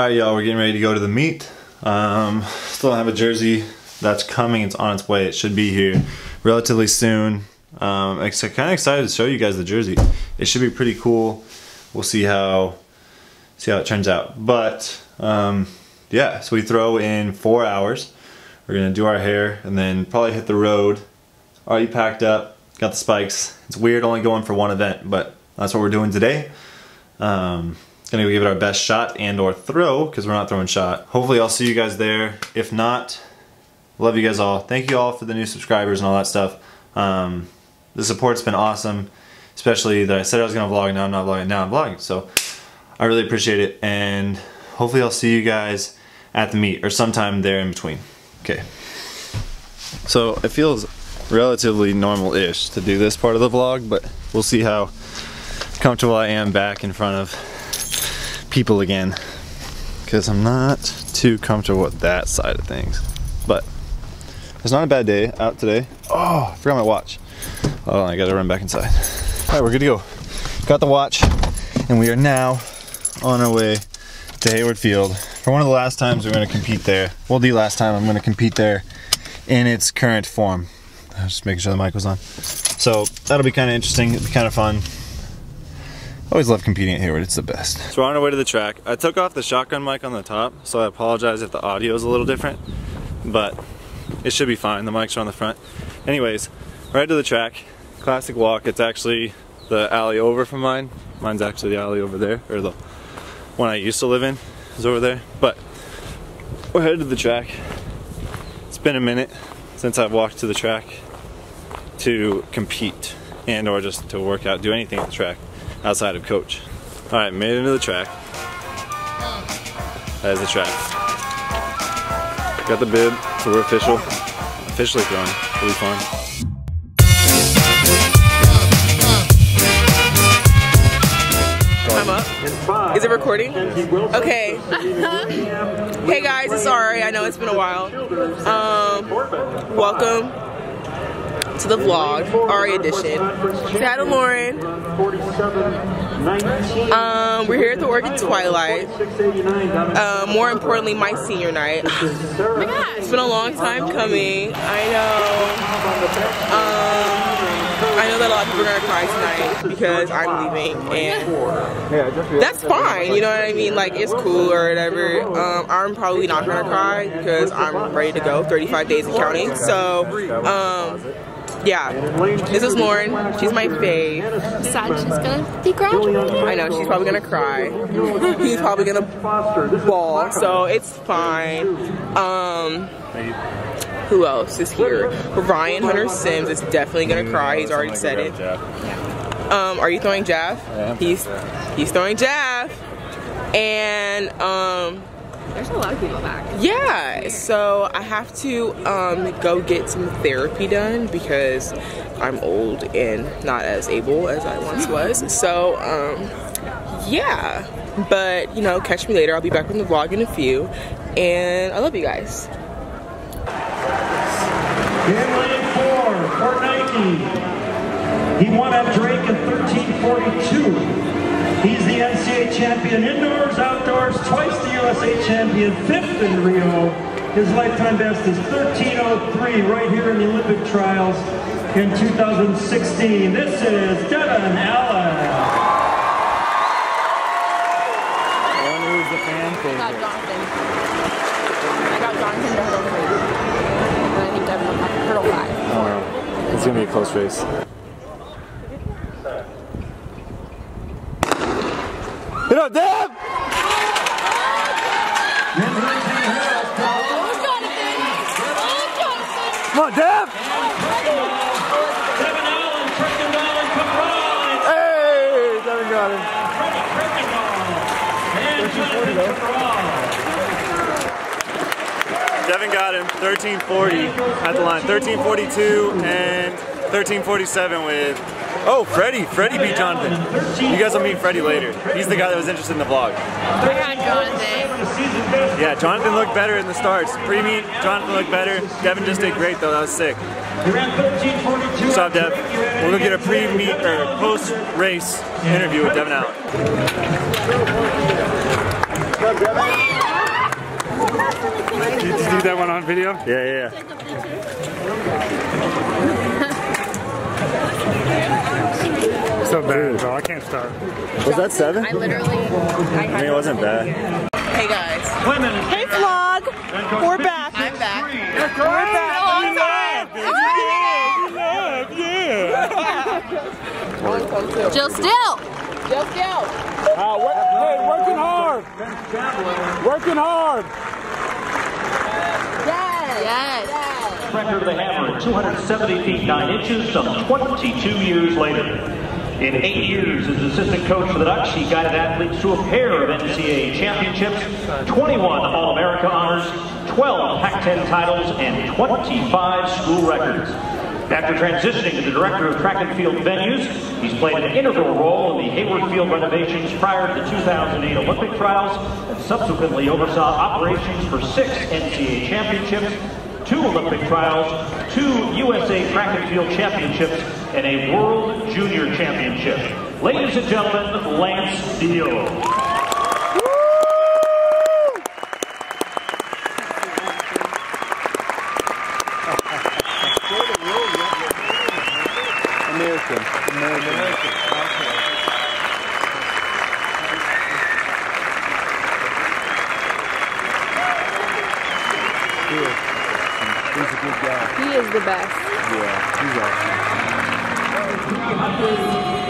All right, y'all, we're getting ready to go to the meet. Um, still don't have a jersey that's coming. It's on its way. It should be here relatively soon. Um, I'm kind of excited to show you guys the jersey. It should be pretty cool. We'll see how see how it turns out. But um, yeah, so we throw in four hours. We're gonna do our hair and then probably hit the road. Already packed up, got the spikes. It's weird only going for one event, but that's what we're doing today. Um, gonna give it our best shot and or throw because we're not throwing shot. Hopefully I'll see you guys there. If not, love you guys all. Thank you all for the new subscribers and all that stuff. Um, the support's been awesome, especially that I said I was gonna vlog, now I'm not vlogging, now I'm vlogging. So I really appreciate it and hopefully I'll see you guys at the meet or sometime there in between. Okay. So it feels relatively normal-ish to do this part of the vlog, but we'll see how comfortable I am back in front of people again. Because I'm not too comfortable with that side of things. But it's not a bad day out today. Oh, I forgot my watch. Oh, I gotta run back inside. All right, we're good to go. Got the watch, and we are now on our way to Hayward Field for one of the last times we're gonna compete there. Well, the last time I'm gonna compete there in its current form. I was just making sure the mic was on. So that'll be kind of interesting. It'll be kind of fun. Always love competing at Hayward, it's the best. So we're on our way to the track. I took off the shotgun mic on the top, so I apologize if the audio is a little different, but it should be fine. The mics are on the front. Anyways, right to the track, classic walk. It's actually the alley over from mine. Mine's actually the alley over there, or the one I used to live in is over there. But we're headed to the track. It's been a minute since I've walked to the track to compete and or just to work out, do anything at the track outside of coach. All right, made it into the track. That is the track. Got the bib, so we're official. Officially throwing. It'll be fun. Is it recording? Okay. hey guys, sorry. I know it's been a while. Um, welcome to the vlog, Ari edition. Say hi Lauren. Um, we're here at the Oregon Twilight. Uh, more importantly, my senior night. it's been a long time coming. I know. Um, I know that a lot of people are gonna cry tonight because I'm leaving, and that's fine. You know what I mean? Like it's cool or whatever. Um, I'm probably not gonna cry because I'm ready to go. 35 days and counting. So, um, yeah. This is Lauren. She's my fave. sad she's gonna be graduating. I know she's probably gonna cry. He's probably gonna bawl. So it's fine. Um. Who else is here? Ryan Hunter Sims is definitely gonna cry. He's already said it. Um, are you throwing Jaff? He's he's throwing Jaff. And um, There's a lot of people back. yeah, so I have to um, go get some therapy done because I'm old and not as able as I once was. So um, yeah, but you know, catch me later. I'll be back with the vlog in a few, and I love you guys. In lane four, for Nike. He won at Drake in 1342. He's the NCAA champion indoors, outdoors, twice the USA champion, fifth in Rio. His lifetime best is 1303 right here in the Olympic trials in 2016. This is Devon Allen. I got Jonathan. I got Jonathan to hurdle three. And I think Devon will have hurdle five. Oh, it's gonna be a close race. Up, Deb! Come on, Deb! Hey, Devon got him. Devon got him 1340 at the line, 1342 and 1347 with. Oh, Freddie! Freddie beat Jonathan. You guys will meet Freddie later. He's the guy that was interested in the vlog. I got Jonathan. Yeah, Jonathan looked better in the starts. Pre-meet, Jonathan looked better. Devon just did great though. That was sick. He ran 1342. What's up, Dev? We'll go get a pre-meet or post-race interview with Devon Allen. Did you do that one on video? Yeah, yeah. Bad, bro. I can't start. Was that seven? I literally. I, I mean, it wasn't bad. Hey guys. Women. Hey vlog. We're back. I'm back. We're back. Long time. Oh, Jill still. Jill Gill. Uh, hey, working hard. Working hard. Yes. Record of the hammer 270 feet 9 inches some 22 years later. In eight years as assistant coach for the Ducks, he guided athletes to a pair of NCAA championships, 21 All-America honors, 12 Pac-10 titles, and 25 school records. After transitioning to the director of track and field venues, he's played an integral role in the Hayward Field renovations prior to the 2008 Olympic trials, and subsequently oversaw operations for six NCAA championships, two Olympic trials, two USA track and field championships, and a World Junior Championship. Ladies and gentlemen, Lance Deal. American. American. He's a good guy. He is the best. Yeah, he's awesome.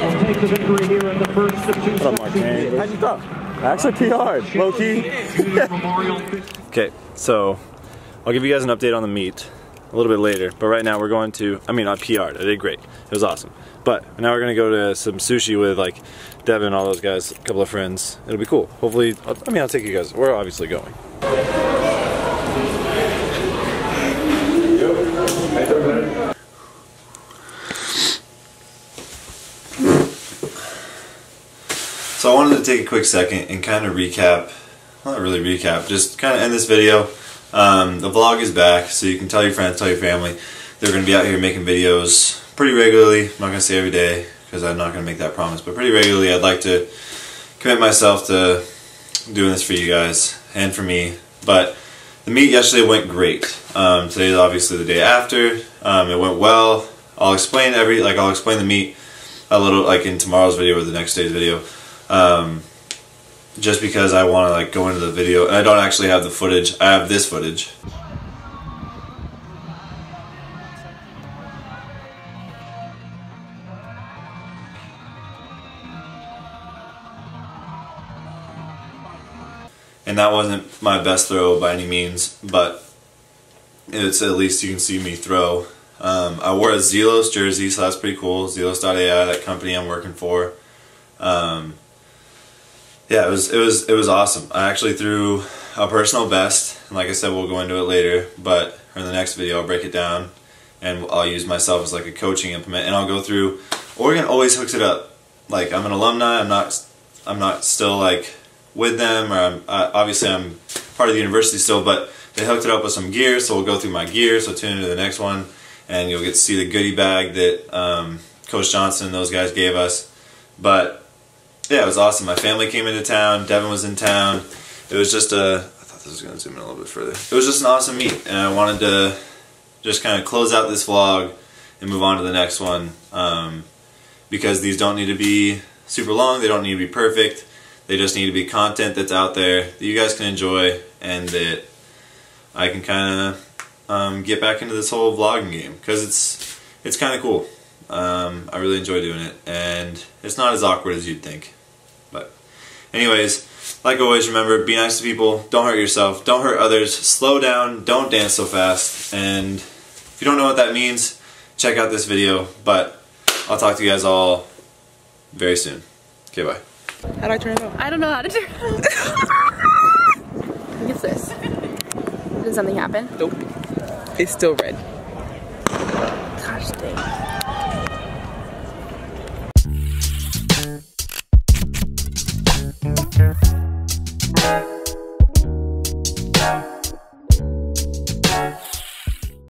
And take the victory here in the first of two What's up, Mark? Man? How'd you throw? I actually PR'd, low key. Okay, so I'll give you guys an update on the meet a little bit later. But right now we're going to, I mean, I PR'd. I did great. It was awesome. But now we're going to go to some sushi with like Devon, all those guys, a couple of friends. It'll be cool. Hopefully, I'll, I mean, I'll take you guys. We're obviously going. So I wanted to take a quick second and kind of recap, not really recap, just kind of end this video. Um, the vlog is back, so you can tell your friends, tell your family. They're going to be out here making videos pretty regularly. I'm not going to say every day because I'm not going to make that promise, but pretty regularly I'd like to commit myself to doing this for you guys and for me. But the meet yesterday went great. Um, today is obviously the day after. Um, it went well. I'll explain every, like I'll explain the meet a little, like in tomorrow's video or the next day's video. Um, just because I want to like go into the video and I don't actually have the footage. I have this footage. And that wasn't my best throw by any means, but it's at least you can see me throw. Um, I wore a Zelos jersey, so that's pretty cool. Zelos.ai, that company I'm working for. Um, yeah, it was it was it was awesome. I actually threw a personal best, and like I said, we'll go into it later. But in the next video, I'll break it down, and I'll use myself as like a coaching implement, and I'll go through. Oregon always hooks it up. Like I'm an alumni. I'm not. I'm not still like with them, or I'm uh, obviously I'm part of the university still, but they hooked it up with some gear. So we'll go through my gear. So tune into the next one, and you'll get to see the goodie bag that um, Coach Johnson and those guys gave us. But yeah, it was awesome. My family came into town. Devon was in town. It was just a. I thought this was going to zoom in a little bit further. It was just an awesome meet, and I wanted to just kind of close out this vlog and move on to the next one um, because these don't need to be super long. They don't need to be perfect. They just need to be content that's out there that you guys can enjoy and that I can kind of um, get back into this whole vlogging game because it's it's kind of cool. Um, I really enjoy doing it, and it's not as awkward as you'd think. But, anyways, like always, remember be nice to people. Don't hurt yourself. Don't hurt others. Slow down. Don't dance so fast. And if you don't know what that means, check out this video. But I'll talk to you guys all very soon. Okay, bye. How do I turn it on? I don't know how to turn. Look at this. Did something happen? Nope. It's still red. Gosh dang.